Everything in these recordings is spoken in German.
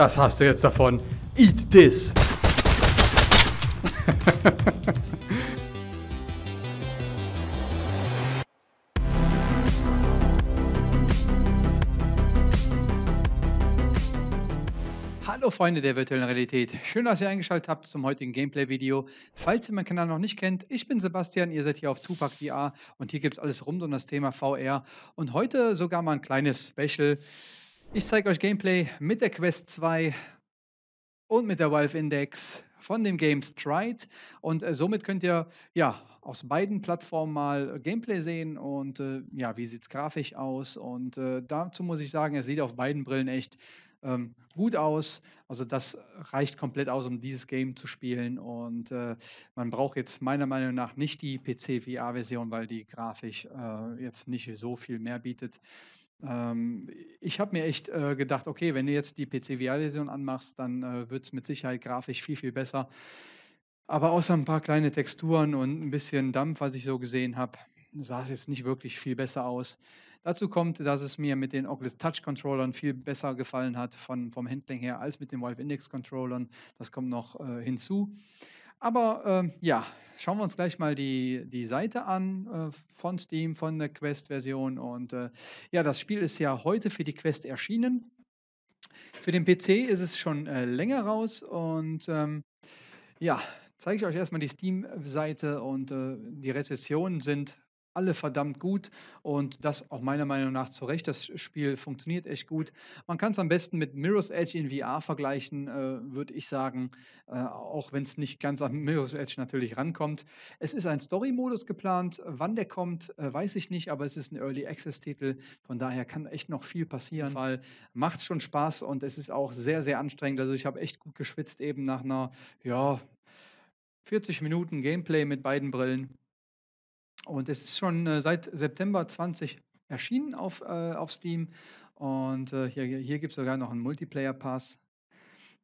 Das hast du jetzt davon. Eat this. Hallo Freunde der virtuellen Realität. Schön, dass ihr eingeschaltet habt zum heutigen Gameplay-Video. Falls ihr meinen Kanal noch nicht kennt, ich bin Sebastian, ihr seid hier auf Tupac VR und hier gibt es alles rund um das Thema VR. Und heute sogar mal ein kleines Special. Ich zeige euch Gameplay mit der Quest 2 und mit der Valve Index von dem Game Stride. Und äh, somit könnt ihr ja aus beiden Plattformen mal Gameplay sehen und äh, ja, wie sieht es grafisch aus. Und äh, dazu muss ich sagen, es sieht auf beiden Brillen echt ähm, gut aus. Also das reicht komplett aus, um dieses Game zu spielen. Und äh, man braucht jetzt meiner Meinung nach nicht die PC-VR-Version, weil die grafisch äh, jetzt nicht so viel mehr bietet. Ähm, ich habe mir echt äh, gedacht, okay, wenn du jetzt die PC-VR-Version anmachst, dann äh, wird es mit Sicherheit grafisch viel, viel besser. Aber außer ein paar kleine Texturen und ein bisschen Dampf, was ich so gesehen habe, sah es jetzt nicht wirklich viel besser aus. Dazu kommt, dass es mir mit den Oculus Touch Controllern viel besser gefallen hat von, vom Handling her als mit den Valve Index Controllern. Das kommt noch äh, hinzu. Aber äh, ja, schauen wir uns gleich mal die, die Seite an äh, von Steam, von der Quest-Version. Und äh, ja, das Spiel ist ja heute für die Quest erschienen. Für den PC ist es schon äh, länger raus. Und ähm, ja, zeige ich euch erstmal die Steam-Seite. Und äh, die Rezessionen sind alle verdammt gut und das auch meiner Meinung nach zu Recht. Das Spiel funktioniert echt gut. Man kann es am besten mit Mirror's Edge in VR vergleichen, äh, würde ich sagen, äh, auch wenn es nicht ganz an Mirror's Edge natürlich rankommt. Es ist ein Story-Modus geplant. Wann der kommt, äh, weiß ich nicht, aber es ist ein Early Access-Titel. Von daher kann echt noch viel passieren, weil macht es schon Spaß und es ist auch sehr, sehr anstrengend. Also ich habe echt gut geschwitzt eben nach einer, ja, 40 Minuten Gameplay mit beiden Brillen. Und es ist schon äh, seit September 20 erschienen auf, äh, auf Steam. Und äh, hier, hier gibt es sogar noch einen Multiplayer-Pass.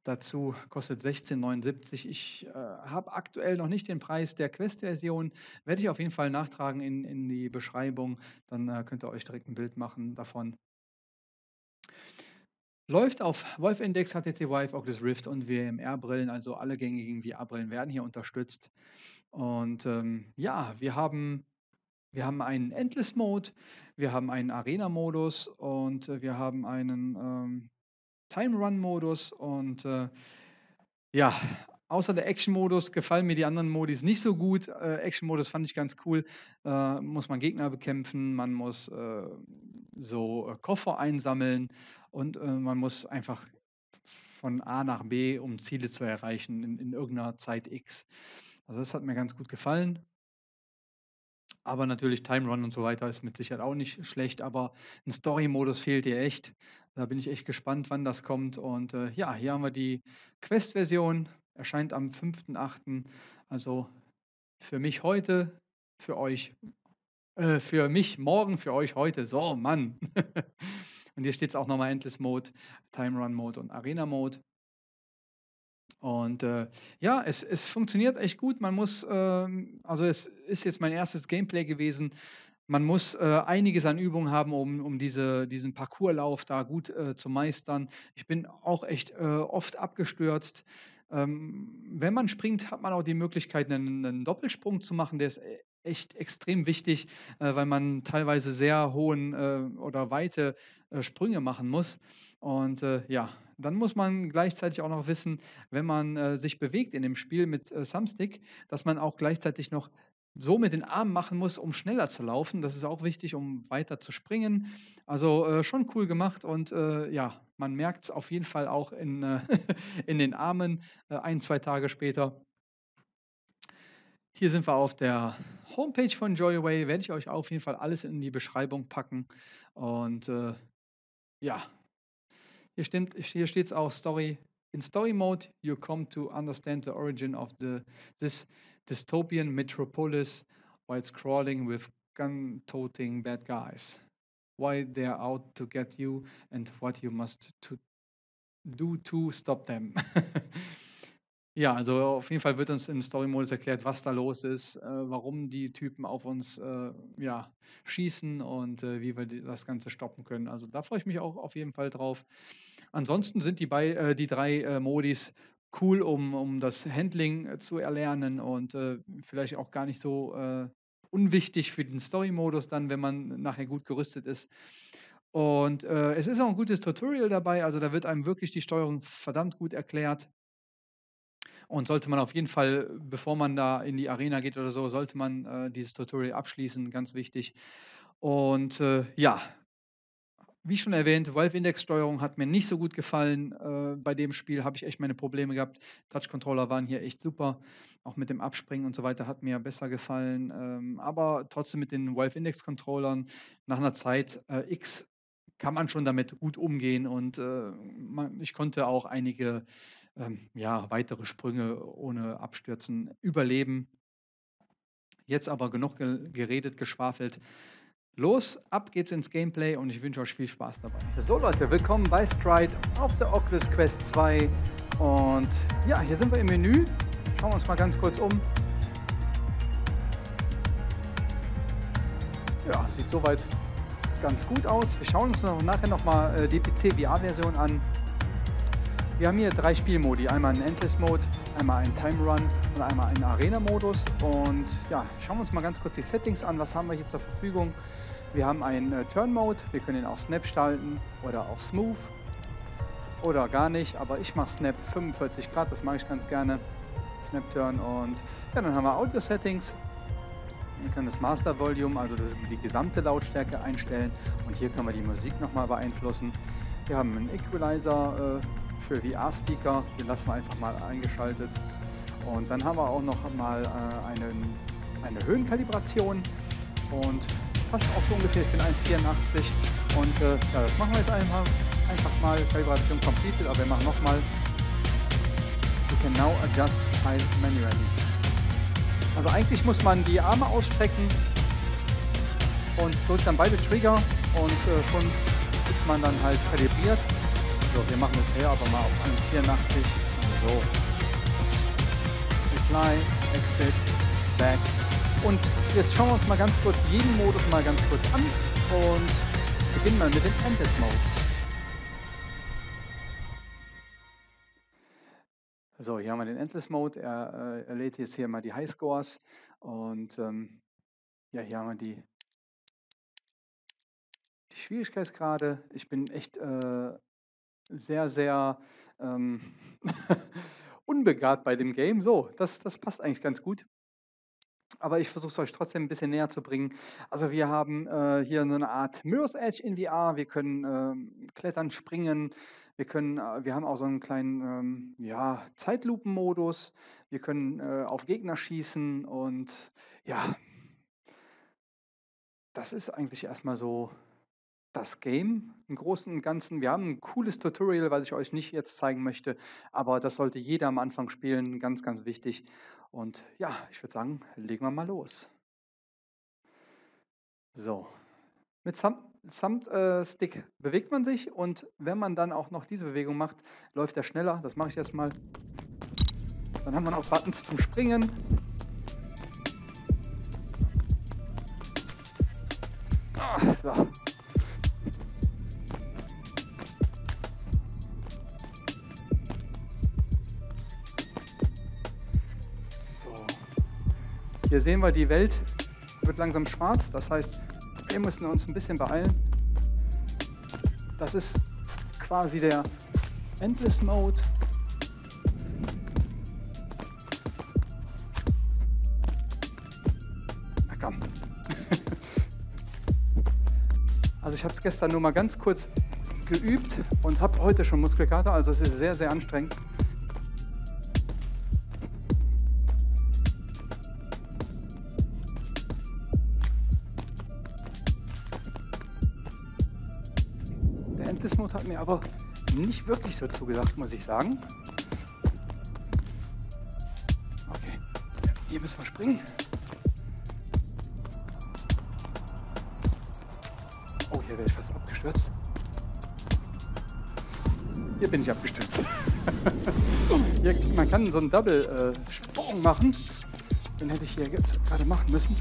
Dazu kostet 16,79. Ich äh, habe aktuell noch nicht den Preis der Quest-Version. Werde ich auf jeden Fall nachtragen in, in die Beschreibung. Dann äh, könnt ihr euch direkt ein Bild machen davon. Läuft auf Wolf Index, HTC Vive, Oculus Rift und WMR-Brillen, also alle gängigen VR-Brillen werden hier unterstützt. Und ähm, ja, wir haben, wir haben einen Endless-Mode, wir haben einen Arena-Modus und äh, wir haben einen ähm, Time-Run-Modus und äh, ja, außer der Action-Modus gefallen mir die anderen Modis nicht so gut. Äh, Action-Modus fand ich ganz cool. Äh, muss man Gegner bekämpfen, man muss äh, so äh, Koffer einsammeln und äh, man muss einfach von A nach B, um Ziele zu erreichen in, in irgendeiner Zeit X. Also das hat mir ganz gut gefallen. Aber natürlich Time Run und so weiter ist mit Sicherheit auch nicht schlecht, aber ein Story-Modus fehlt dir echt. Da bin ich echt gespannt, wann das kommt. Und äh, ja, hier haben wir die Quest-Version, erscheint am 5.8. Also für mich heute, für euch, äh, für mich morgen, für euch heute. So, Mann. und hier steht es auch nochmal Endless Mode, Time Run Mode und Arena Mode. Und äh, ja, es, es funktioniert echt gut. Man muss, äh, also es ist jetzt mein erstes Gameplay gewesen. Man muss äh, einiges an Übung haben, um, um diese, diesen Parcourslauf da gut äh, zu meistern. Ich bin auch echt äh, oft abgestürzt. Ähm, wenn man springt, hat man auch die Möglichkeit, einen, einen Doppelsprung zu machen. Der ist e, echt extrem wichtig, äh, weil man teilweise sehr hohen äh, oder weite äh, Sprünge machen muss. Und äh, ja, dann muss man gleichzeitig auch noch wissen, wenn man äh, sich bewegt in dem Spiel mit äh, Thumbstick, dass man auch gleichzeitig noch so mit den Armen machen muss, um schneller zu laufen. Das ist auch wichtig, um weiter zu springen. Also äh, schon cool gemacht und äh, ja, man merkt es auf jeden Fall auch in, äh, in den Armen äh, ein, zwei Tage später. Hier sind wir auf der Homepage von Joyway. Werde ich euch auf jeden Fall alles in die Beschreibung packen. Und äh, ja, hier, hier steht es auch Story. In Story Mode, you come to understand the origin of the, this dystopian metropolis while crawling with gun-toting bad guys. Why they're out to get you and what you must to do to stop them. ja, also auf jeden Fall wird uns im Story-Modus erklärt, was da los ist, äh, warum die Typen auf uns äh, ja, schießen und äh, wie wir das Ganze stoppen können. Also da freue ich mich auch auf jeden Fall drauf. Ansonsten sind die, bei, äh, die drei äh, Modis cool, um, um das Handling äh, zu erlernen und äh, vielleicht auch gar nicht so äh, unwichtig für den Story-Modus dann, wenn man nachher gut gerüstet ist. Und äh, es ist auch ein gutes Tutorial dabei, also da wird einem wirklich die Steuerung verdammt gut erklärt. Und sollte man auf jeden Fall, bevor man da in die Arena geht oder so, sollte man äh, dieses Tutorial abschließen, ganz wichtig. Und äh, ja, wie schon erwähnt, Valve-Index-Steuerung hat mir nicht so gut gefallen. Äh, bei dem Spiel habe ich echt meine Probleme gehabt. Touch-Controller waren hier echt super. Auch mit dem Abspringen und so weiter hat mir besser gefallen. Ähm, aber trotzdem mit den Valve-Index-Controllern nach einer Zeit äh, X kann man schon damit gut umgehen und äh, man, ich konnte auch einige ähm, ja, weitere Sprünge ohne Abstürzen überleben. Jetzt aber genug ge geredet, geschwafelt. Los, ab geht's ins Gameplay und ich wünsche euch viel Spaß dabei. So Leute, willkommen bei Stride auf der Oculus Quest 2 und ja, hier sind wir im Menü. Schauen wir uns mal ganz kurz um. Ja, sieht soweit ganz gut aus. Wir schauen uns nachher nochmal äh, die PC-VR-Version an. Wir haben hier drei Spielmodi. Einmal einen Endless Mode, einmal einen Time Run und einmal einen Arena-Modus. Und ja, schauen wir uns mal ganz kurz die Settings an. Was haben wir hier zur Verfügung? Wir haben einen äh, Turn Mode. Wir können ihn auf Snap schalten oder auf Smooth oder gar nicht. Aber ich mache Snap 45 Grad, das mache ich ganz gerne. Snap Turn und ja, dann haben wir Audio Settings. Wir können das Master Volume, also das die gesamte Lautstärke einstellen und hier können wir die Musik nochmal beeinflussen. Wir haben einen Equalizer äh, für VR-Speaker. Den lassen wir einfach mal eingeschaltet. Und dann haben wir auch noch mal äh, einen, eine Höhenkalibration und fast auch so ungefähr, ich bin 1,84 und äh, ja, das machen wir jetzt einfach, einfach mal, Kalibration completed, aber wir machen nochmal You can now adjust height manually. Also eigentlich muss man die Arme ausstrecken und drückt dann beide Trigger und äh, schon ist man dann halt kalibriert. So, wir machen es her, aber mal auf 1,84. So. Reply, Exit, Back. Und jetzt schauen wir uns mal ganz kurz jeden Modus mal ganz kurz an und beginnen mal mit dem Endless Mode. So, hier haben wir den Endless Mode. Er, äh, er lädt jetzt hier mal die Highscores und ähm, ja, hier haben wir die, die Schwierigkeitsgrade. Ich bin echt äh, sehr, sehr ähm, unbegabt bei dem Game. So, das, das passt eigentlich ganz gut. Aber ich versuche es euch trotzdem ein bisschen näher zu bringen. Also wir haben äh, hier so eine Art Mirror's Edge in VR. Wir können ähm, klettern, springen. Wir, können, äh, wir haben auch so einen kleinen ähm, ja, Zeitlupenmodus. Wir können äh, auf Gegner schießen. Und ja, das ist eigentlich erstmal so das Game im Großen und Ganzen. Wir haben ein cooles Tutorial, was ich euch nicht jetzt zeigen möchte, aber das sollte jeder am Anfang spielen, ganz, ganz wichtig. Und ja, ich würde sagen, legen wir mal los. So, mit Thumb-Stick äh, bewegt man sich und wenn man dann auch noch diese Bewegung macht, läuft er schneller. Das mache ich jetzt mal. Dann haben wir noch Buttons zum Springen. Ah, so. Hier sehen wir, die Welt wird langsam schwarz. Das heißt, wir müssen uns ein bisschen beeilen. Das ist quasi der Endless Mode. Na komm. Also ich habe es gestern nur mal ganz kurz geübt und habe heute schon Muskelkater. Also es ist sehr, sehr anstrengend. Mir aber nicht wirklich so zugesagt, muss ich sagen. Okay, hier müssen wir springen. Oh, hier wäre ich fast abgestürzt. Hier bin ich abgestürzt. hier, man kann so einen Double-Sprung äh, machen. Den hätte ich hier jetzt gerade machen müssen.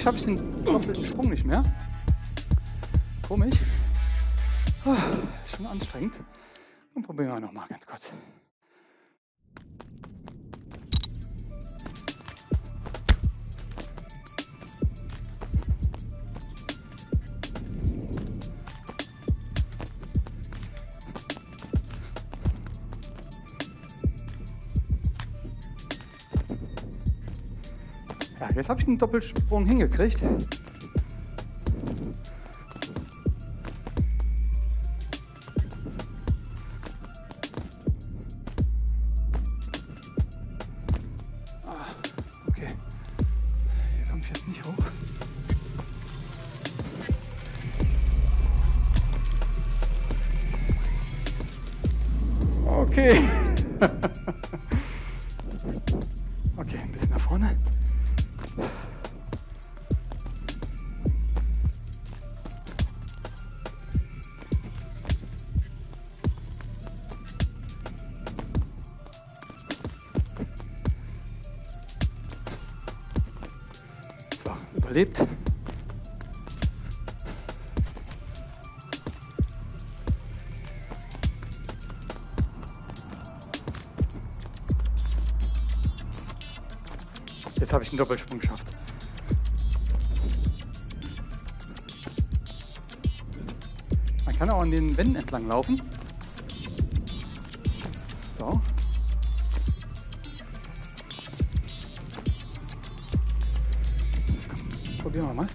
Irgendwie schaffe ich den doppelten Sprung nicht mehr. Komisch. Ah, ist schon anstrengend. Und probieren wir nochmal ganz kurz. Jetzt habe ich einen Doppelsprung hingekriegt. Ah, Doppelsprung geschafft. Man kann auch an den Wänden entlang laufen. So. Probieren wir mal.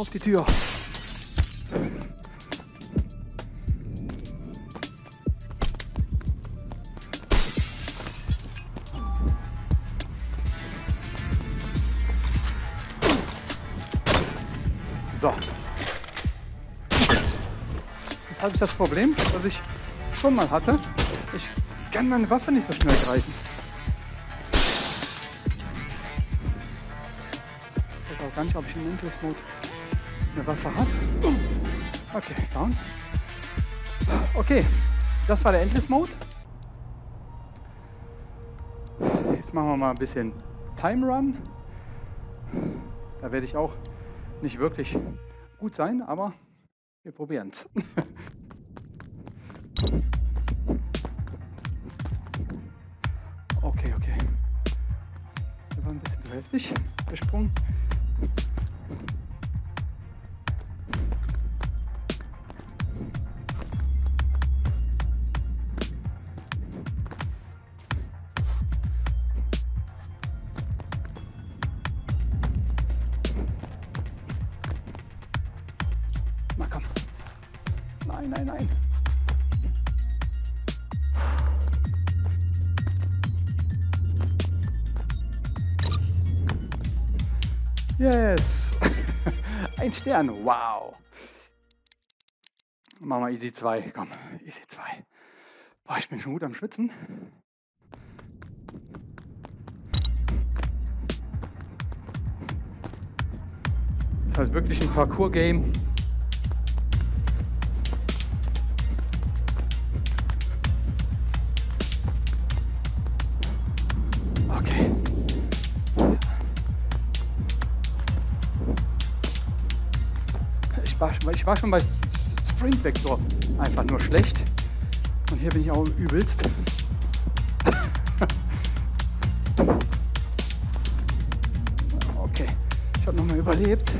Auf die Tür. So. Jetzt habe ich das Problem, was ich schon mal hatte. Ich kann meine Waffe nicht so schnell greifen. Ich weiß auch gar nicht, ob ich im Endless Mode eine Waffe habe. Okay, down. Okay, das war der Endless Mode. Jetzt machen wir mal ein bisschen Time Run. Da werde ich auch nicht wirklich gut sein, aber wir probieren es. okay, okay. Der war ein bisschen zu heftig, der Sprung. Stern. Wow. Machen wir Easy 2. Komm, Easy 2. Boah, ich bin schon gut am Schwitzen. Ist halt wirklich ein Parcours-Game. War, schon bei Sprint Vector einfach nur schlecht. Und hier bin ich auch übelst. Okay, ich habe nochmal überlebt.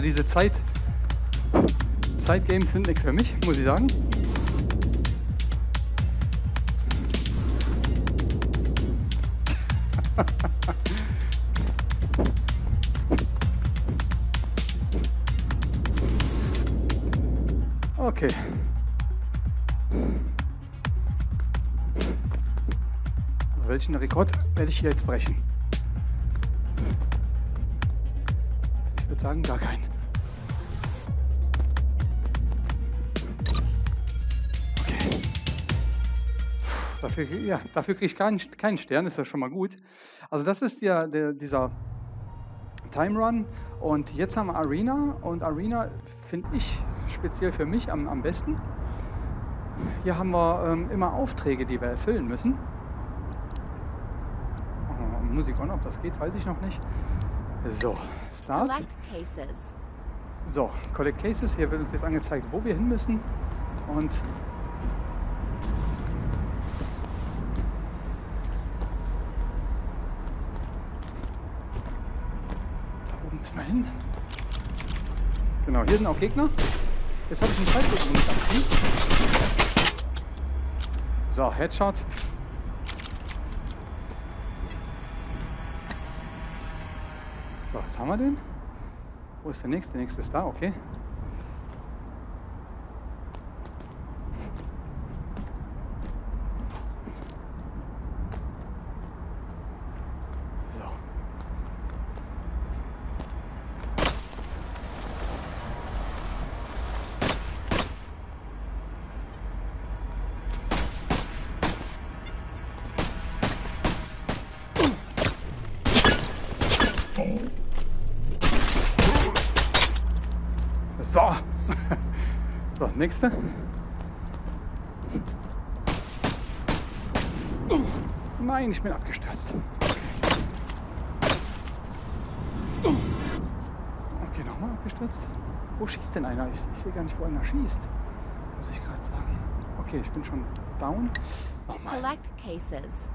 Also diese Zeit, Zeitgames sind nichts für mich, muss ich sagen. okay. Welchen Rekord werde ich hier jetzt brechen? Dafür, ja, dafür kriege ich keinen, keinen Stern, ist ja schon mal gut. Also das ist ja der, dieser Time Run und jetzt haben wir Arena und Arena finde ich speziell für mich am, am besten. Hier haben wir ähm, immer Aufträge, die wir erfüllen müssen. Oh, Musik on, ob das geht, weiß ich noch nicht. So, Start. So, Collect Cases. Hier wird uns jetzt angezeigt, wo wir hin müssen. Und da oben müssen wir hin. Genau, hier sind auch Gegner. Jetzt habe ich einen nicht aktiv. So, Headshot. So, jetzt haben wir den. Wo ist der nächste? Der nächste ist da, okay. So. So. So, nächste. Nein, ich bin abgestürzt. Okay, nochmal abgestürzt. Wo schießt denn einer? Ich, ich sehe gar nicht, wo einer schießt. Muss ich gerade sagen. Okay, ich bin schon down. Nochmal. Collect cases.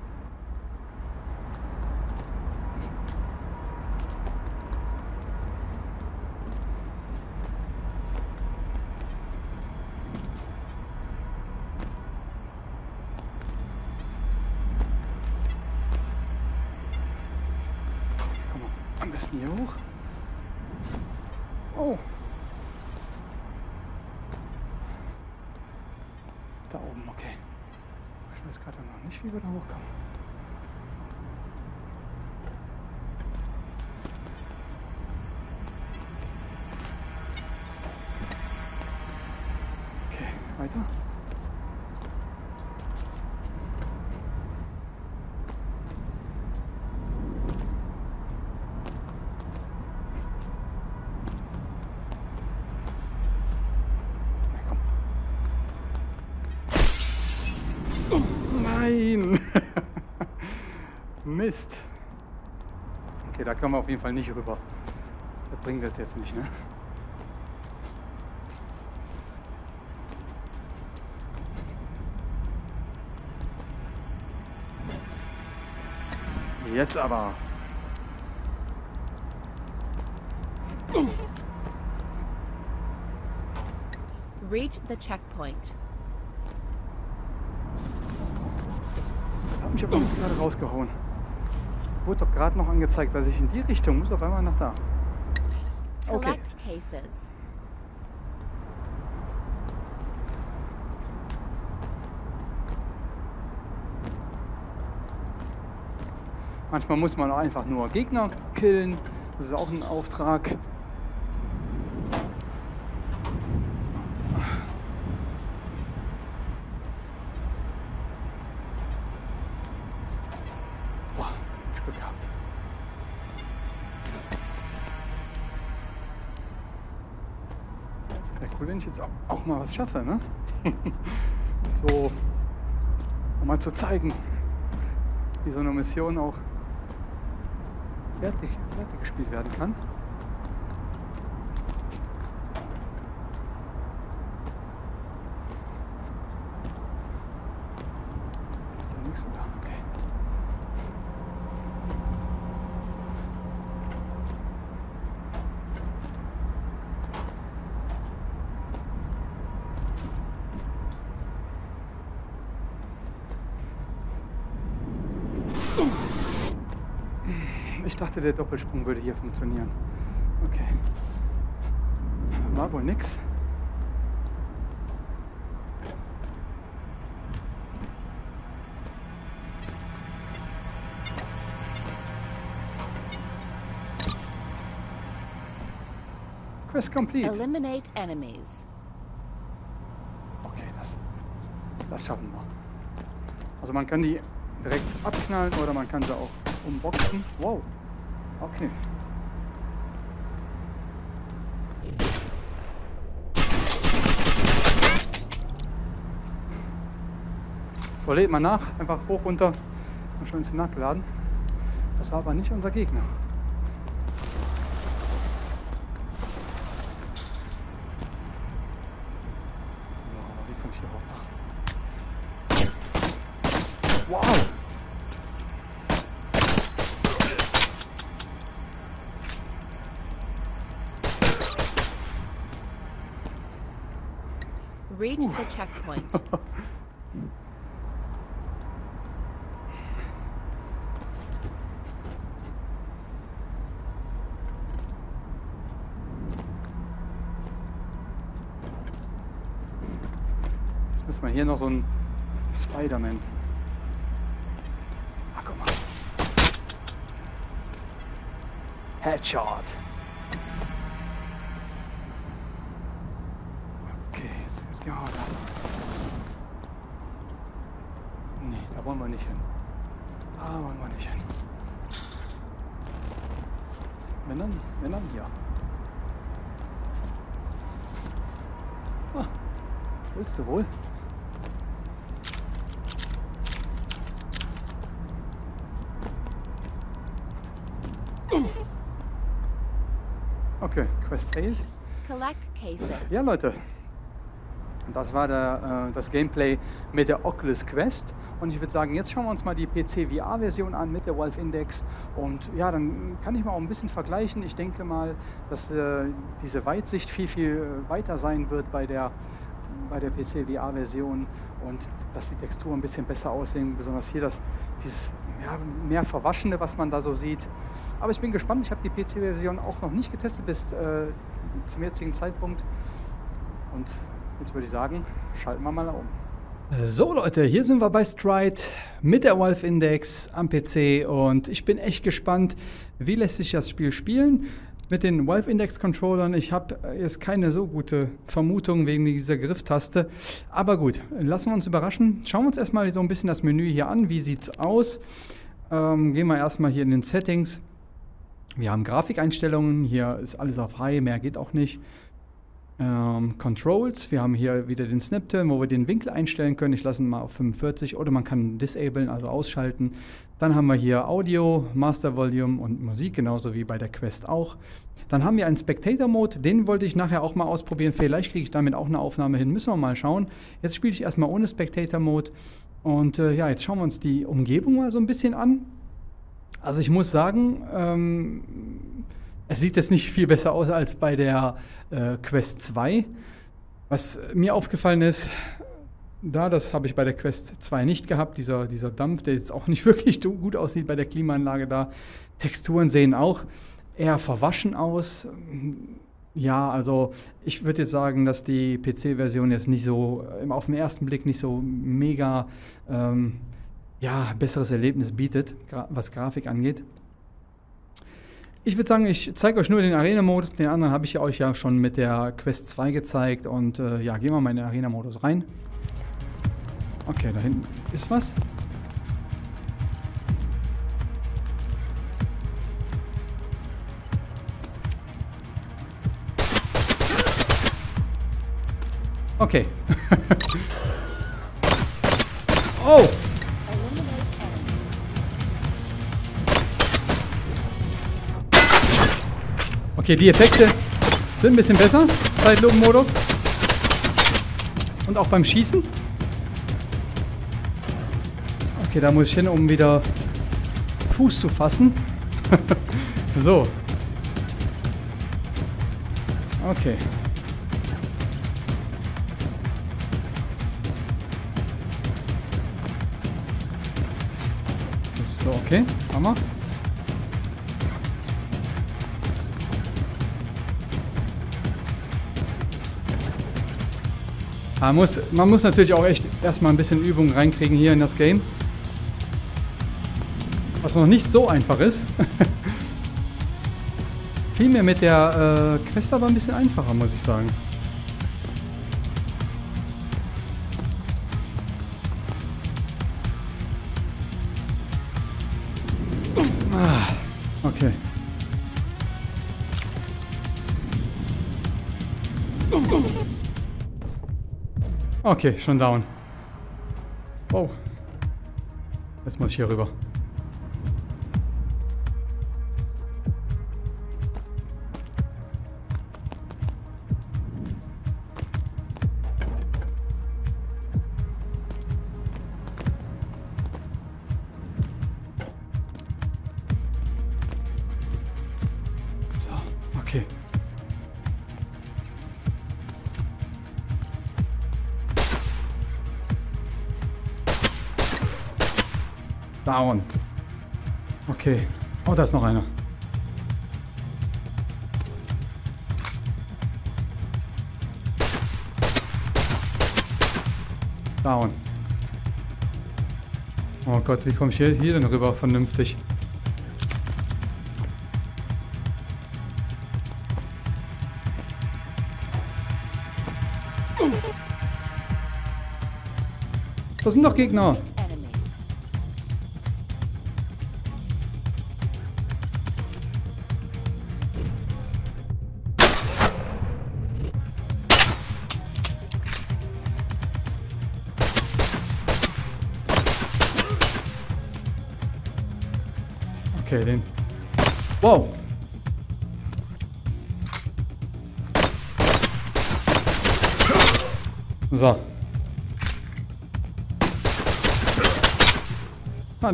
Komm besten hier hoch. Oh. Da oben, okay. Ich weiß gerade noch nicht, wie wir da hochkommen. Okay, weiter. Na komm. Nein! Mist. Okay, da können wir auf jeden Fall nicht rüber. Das bringt das jetzt nicht, ne? Jetzt aber. Reach the checkpoint. Das hat mich aber jetzt gerade rausgehauen. Wurde doch gerade noch angezeigt, dass ich in die Richtung muss, auf einmal nach da. Okay. Manchmal muss man auch einfach nur Gegner killen. Das ist auch ein Auftrag. Boah, Glück gehabt. Wäre cool, wenn ich jetzt auch, mal was schaffe, ne? so, um mal zu zeigen, wie so eine Mission auch fertig, fertig gespielt werden kann. Wo ist der nächste da? Okay. Ich dachte, der Doppelsprung würde hier funktionieren. Okay. War wohl nix. Quest complete. Eliminate enemies. Okay, das, das schaffen wir. Also man kann die direkt abknallen oder man kann sie auch umboxen. Wow. Okay. So, lädt man nach, einfach hoch, runter und schon ist sie nachgeladen. Das war aber nicht unser Gegner. The checkpoint. Jetzt müssen wir hier noch so ein Spider-Man. Ach, guck mal. Headshot. Okay, jetzt, jetzt gehen wir da. Wollen wir nicht hin. Da wollen wir nicht hin. Wenn dann, wenn dann hier. Ah, willst du wohl? Okay, Quest failed. Collect cases. Ja, Leute. Das war der, äh, das Gameplay mit der Oculus Quest. Und ich würde sagen, jetzt schauen wir uns mal die PC-VR-Version an mit der Valve Index. Und ja, dann kann ich mal auch ein bisschen vergleichen. Ich denke mal, dass äh, diese Weitsicht viel, viel äh, weiter sein wird bei der, bei der PC-VR-Version und dass die Texturen ein bisschen besser aussehen. Besonders hier das, dieses ja, mehr Verwaschene, was man da so sieht. Aber ich bin gespannt. Ich habe die PC-Version auch noch nicht getestet bis äh, zum jetzigen Zeitpunkt. Und jetzt würde ich sagen, schalten wir mal um. So Leute, hier sind wir bei Stride mit der Valve Index am PC und ich bin echt gespannt, wie lässt sich das Spiel spielen mit den Valve Index Controllern. Ich habe jetzt keine so gute Vermutung wegen dieser Grifftaste, aber gut, lassen wir uns überraschen. Schauen wir uns erstmal so ein bisschen das Menü hier an, wie sieht es aus. Ähm, gehen wir erstmal hier in den Settings. Wir haben Grafikeinstellungen, hier ist alles auf High, mehr geht auch nicht. Ähm, Controls, wir haben hier wieder den Snap-Turn, wo wir den Winkel einstellen können. Ich lasse ihn mal auf 45 oder man kann disablen, also ausschalten. Dann haben wir hier Audio, Master Volume und Musik, genauso wie bei der Quest auch. Dann haben wir einen Spectator-Mode, den wollte ich nachher auch mal ausprobieren. Vielleicht kriege ich damit auch eine Aufnahme hin, müssen wir mal schauen. Jetzt spiele ich erstmal ohne Spectator-Mode. Und äh, ja, jetzt schauen wir uns die Umgebung mal so ein bisschen an. Also ich muss sagen, ähm, es sieht jetzt nicht viel besser aus als bei der äh, Quest 2. Was mir aufgefallen ist, da, das habe ich bei der Quest 2 nicht gehabt, dieser, dieser Dampf, der jetzt auch nicht wirklich gut aussieht bei der Klimaanlage da. Texturen sehen auch eher verwaschen aus. Ja, also ich würde jetzt sagen, dass die PC-Version jetzt nicht so, auf den ersten Blick nicht so mega ähm, ja, besseres Erlebnis bietet, was Grafik angeht. Ich würde sagen, ich zeige euch nur den Arena-Modus. Den anderen habe ich euch ja schon mit der Quest 2 gezeigt. Und äh, ja, gehen wir mal in den Arena-Modus rein. Okay, da hinten ist was. Okay. oh! Okay, die Effekte sind ein bisschen besser. Zeitlupenmodus. Und auch beim Schießen. Okay, da muss ich hin, um wieder Fuß zu fassen. so. Okay. So, okay. Hammer. Man muss, man muss natürlich auch echt erstmal ein bisschen Übung reinkriegen hier in das Game. Was noch nicht so einfach ist. Vielmehr mit der äh, Quest aber ein bisschen einfacher, muss ich sagen. Okay, schon down. Wow. Jetzt muss ich hier rüber. Ist noch einer. Down. Oh Gott, wie komme ich hier, hier denn rüber vernünftig? Das sind doch Gegner.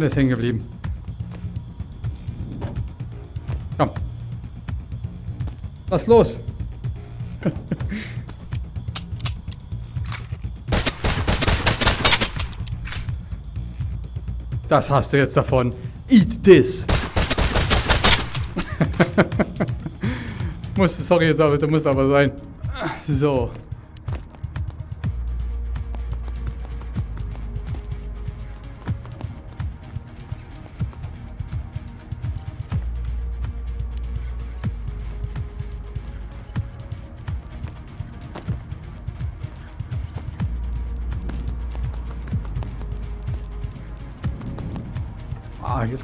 Ist hängen geblieben. Komm. Lass los. Das hast du jetzt davon. Eat this. Musste, sorry jetzt aber, muss aber sein. So.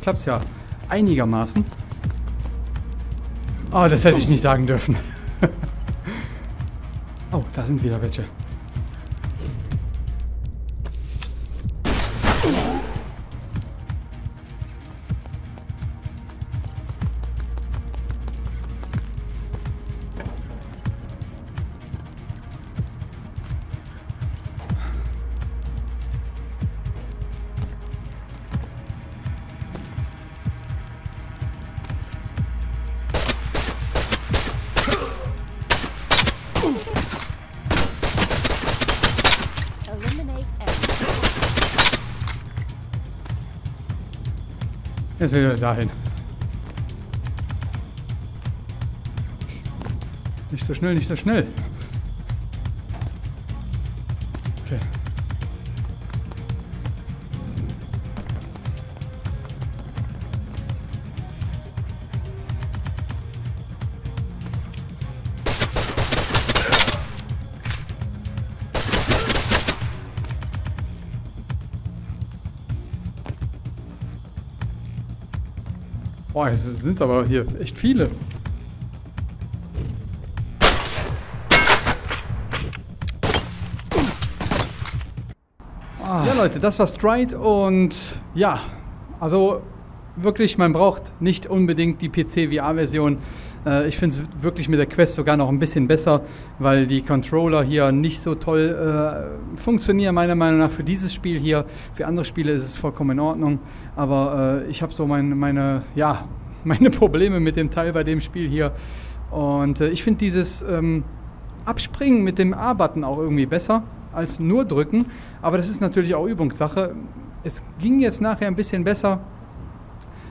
Klappt's ja einigermaßen. Oh, das hätte ich nicht sagen dürfen. oh, da sind wieder welche. Jetzt wieder dahin. Nicht so schnell, nicht so schnell. Boah, es sind aber hier echt viele. Ja, Leute, das war Stride und ja, also wirklich, man braucht nicht unbedingt die PC-VR-Version. Äh, ich finde es wirklich mit der Quest sogar noch ein bisschen besser, weil die Controller hier nicht so toll äh, funktionieren, meiner Meinung nach, für dieses Spiel hier. Für andere Spiele ist es vollkommen in Ordnung, aber äh, ich habe so mein, meine, ja, meine Probleme mit dem Teil bei dem Spiel hier. Und äh, ich finde dieses ähm, Abspringen mit dem A-Button auch irgendwie besser als nur drücken. Aber das ist natürlich auch Übungssache. Es ging jetzt nachher ein bisschen besser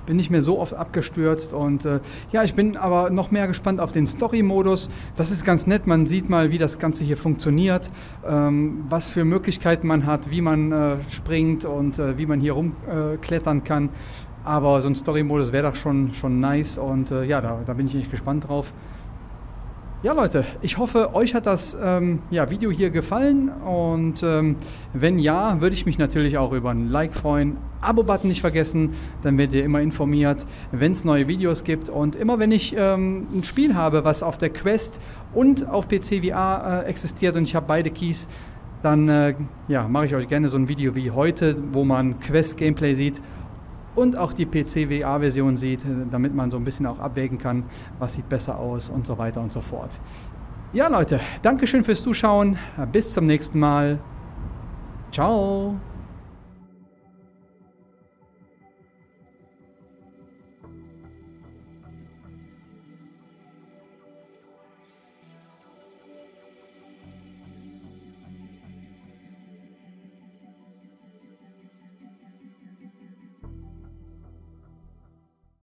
bin nicht mehr so oft abgestürzt und äh, ja, ich bin aber noch mehr gespannt auf den Story-Modus. Das ist ganz nett, man sieht mal, wie das Ganze hier funktioniert, ähm, was für Möglichkeiten man hat, wie man äh, springt und äh, wie man hier rumklettern kann. Aber so ein Story-Modus wäre doch schon, schon nice und äh, ja, da, da bin ich echt gespannt drauf. Ja, Leute, ich hoffe, euch hat das ähm, ja, Video hier gefallen und ähm, wenn ja, würde ich mich natürlich auch über ein Like freuen. Abo-Button nicht vergessen, dann werdet ihr immer informiert, wenn es neue Videos gibt. Und immer wenn ich ähm, ein Spiel habe, was auf der Quest und auf PC VR äh, existiert und ich habe beide Keys, dann äh, ja, mache ich euch gerne so ein Video wie heute, wo man Quest-Gameplay sieht und auch die PC-VR-Version sieht, äh, damit man so ein bisschen auch abwägen kann, was sieht besser aus und so weiter und so fort. Ja Leute, Dankeschön fürs Zuschauen, bis zum nächsten Mal. Ciao.